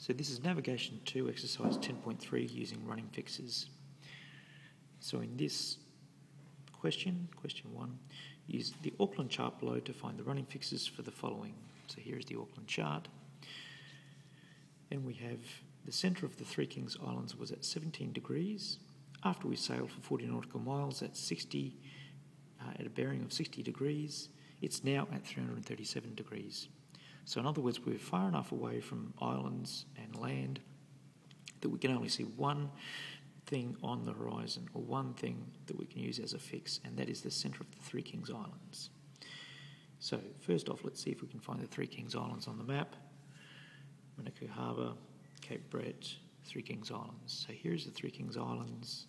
So this is navigation 2, exercise 10.3 using running fixes. So in this question, question 1, use the Auckland chart below to find the running fixes for the following. So here is the Auckland chart. And we have the centre of the Three Kings Islands was at 17 degrees. After we sailed for 40 nautical miles at 60, uh, at a bearing of 60 degrees, it's now at 337 degrees. So, in other words, we're far enough away from islands and land that we can only see one thing on the horizon or one thing that we can use as a fix, and that is the centre of the Three Kings Islands. So, first off, let's see if we can find the Three Kings Islands on the map Manukau Harbour, Cape Brett, Three Kings Islands. So, here's the Three Kings Islands,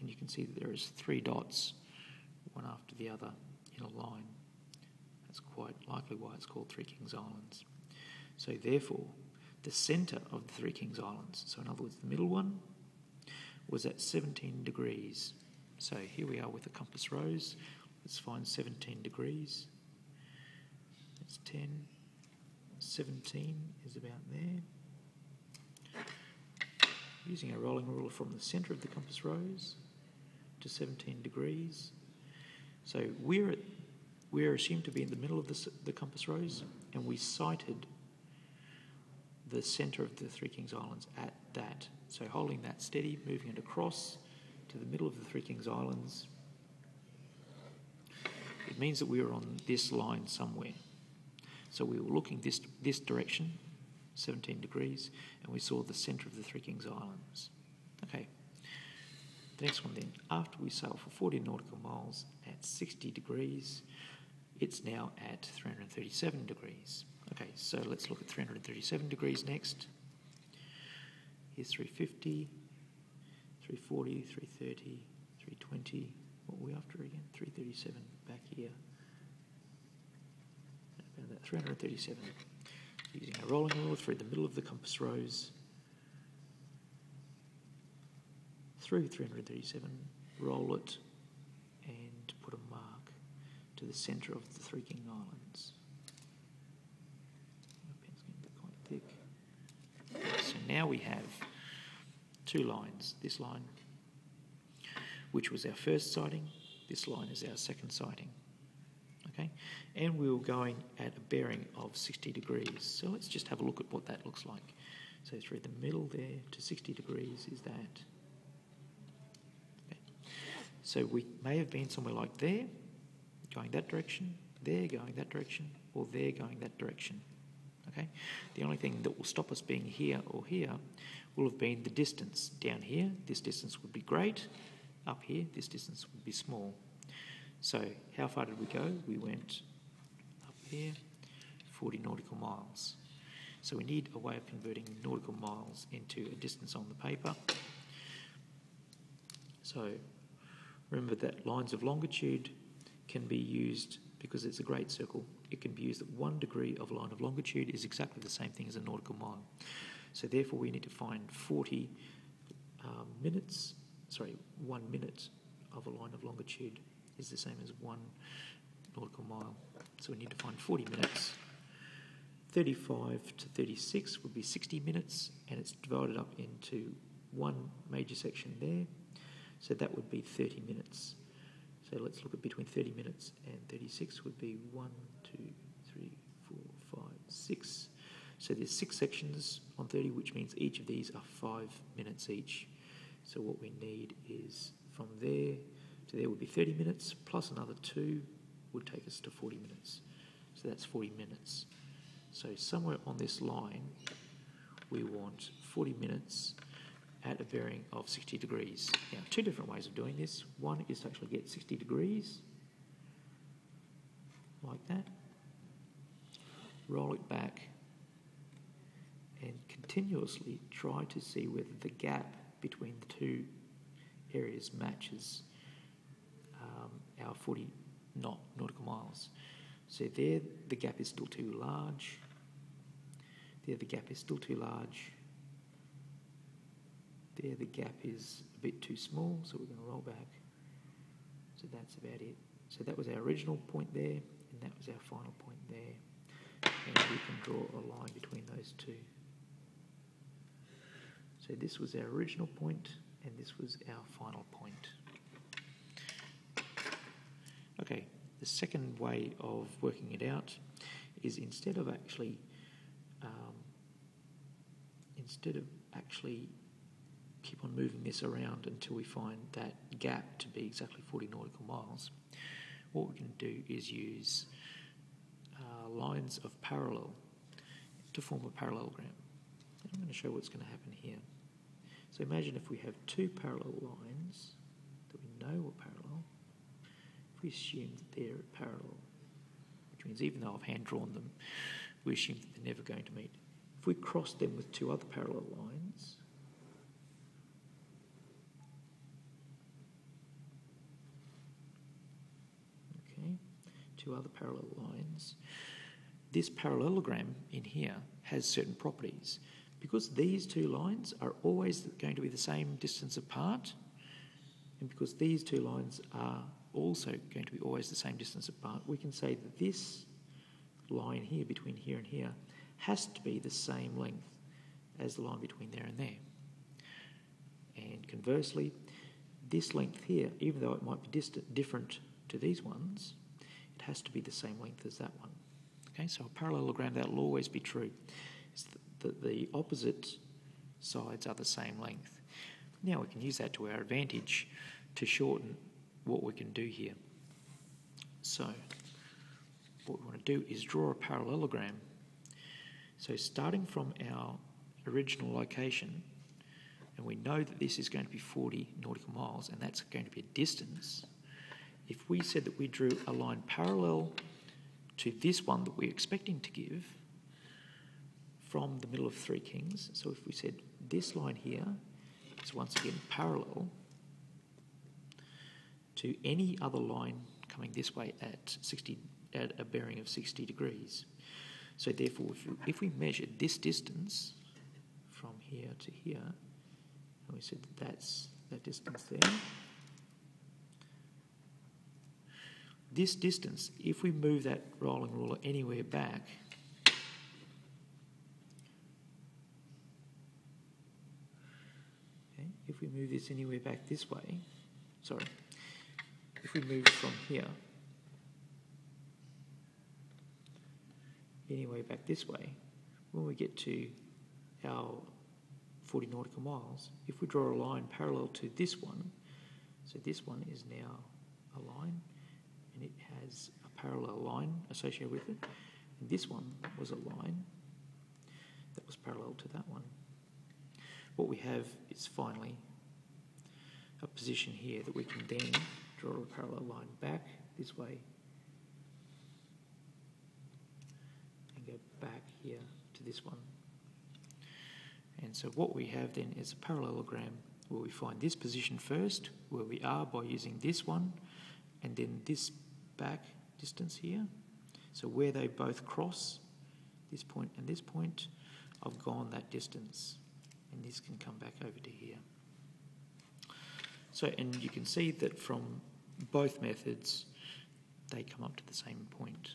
and you can see that there is three dots, one after the other, in a line. That's quite likely why it's called Three Kings Islands. So, therefore, the centre of the Three Kings Islands, so in other words, the middle one, was at 17 degrees. So, here we are with the compass rose. Let's find 17 degrees. That's 10. 17 is about there. Using our rolling ruler from the centre of the compass rose to 17 degrees. So we're at we're assumed to be in the middle of the, the compass rose, and we sighted the centre of the Three Kings Islands at that. So holding that steady, moving it across to the middle of the Three Kings Islands, it means that we are on this line somewhere. So we were looking this, this direction, 17 degrees, and we saw the centre of the Three Kings Islands. Okay. The next one then, after we sailed for 40 nautical miles at 60 degrees, it's now at 337 degrees. Okay, so let's look at 337 degrees next. Here's 350, 340, 330, 320. What were we after again? 337 back here. About that 337. Using a rolling rule through the middle of the compass rose. Through 337, roll it to the centre of the Three King Islands. My pen's getting quite thick. So now we have two lines. This line, which was our first sighting, this line is our second sighting. Okay, and we were going at a bearing of 60 degrees. So let's just have a look at what that looks like. So through the middle there to 60 degrees is that. Okay. So we may have been somewhere like there, going that direction, they're going that direction, or they're going that direction. Okay? The only thing that will stop us being here or here will have been the distance. Down here, this distance would be great. Up here, this distance would be small. So, how far did we go? We went up here, 40 nautical miles. So, we need a way of converting nautical miles into a distance on the paper. So, remember that lines of longitude can be used because it's a great circle. It can be used that one degree of line of longitude is exactly the same thing as a nautical mile. So therefore, we need to find 40 um, minutes. Sorry, one minute of a line of longitude is the same as one nautical mile. So we need to find 40 minutes. 35 to 36 would be 60 minutes, and it's divided up into one major section there. So that would be 30 minutes. So let's look at between 30 minutes and 36 would be 1, 2, 3, 4, 5, 6. So there's six sections on 30, which means each of these are 5 minutes each. So what we need is from there to there would be 30 minutes, plus another 2 would take us to 40 minutes. So that's 40 minutes. So somewhere on this line, we want 40 minutes at a bearing of 60 degrees. Now, two different ways of doing this. One is to actually get 60 degrees, like that. Roll it back and continuously try to see whether the gap between the two areas matches um, our 40 knot nautical miles. So there the gap is still too large. There the gap is still too large there the gap is a bit too small, so we're going to roll back. So that's about it. So that was our original point there, and that was our final point there. And we can draw a line between those two. So this was our original point, and this was our final point. Okay, the second way of working it out is instead of actually um, instead of actually keep on moving this around until we find that gap to be exactly 40 nautical miles, what we can do is use uh, lines of parallel to form a parallelogram. I'm going to show what's going to happen here. So imagine if we have two parallel lines that we know are parallel, if we assume that they're parallel, which means even though I've hand drawn them, we assume that they're never going to meet. If we cross them with two other parallel lines, okay, two other parallel lines, this parallelogram in here has certain properties. Because these two lines are always going to be the same distance apart, and because these two lines are also going to be always the same distance apart, we can say that this line here between here and here has to be the same length as the line between there and there. And conversely, this length here, even though it might be distant, different to these ones, it has to be the same length as that one. Okay, so a parallelogram that will always be true. Is that the opposite sides are the same length. Now we can use that to our advantage to shorten what we can do here. So what we want to do is draw a parallelogram. So starting from our original location, and we know that this is going to be 40 nautical miles, and that's going to be a distance. If we said that we drew a line parallel to this one that we're expecting to give from the middle of Three Kings, so if we said this line here is once again parallel to any other line coming this way at 60 at a bearing of 60 degrees. So therefore, if, if we measured this distance from here to here, and we said that that's that distance there, this distance, if we move that rolling ruler anywhere back, okay, if we move this anywhere back this way, sorry, if we move from here anyway back this way, when we get to our 40 nautical miles, if we draw a line parallel to this one, so this one is now a line has a parallel line associated with it, and this one was a line that was parallel to that one. What we have is finally a position here that we can then draw a parallel line back this way and go back here to this one. And so what we have then is a parallelogram where we find this position first, where we are by using this one, and then this back distance here. So where they both cross, this point and this point, I've gone that distance, and this can come back over to here. So, and you can see that from both methods, they come up to the same point.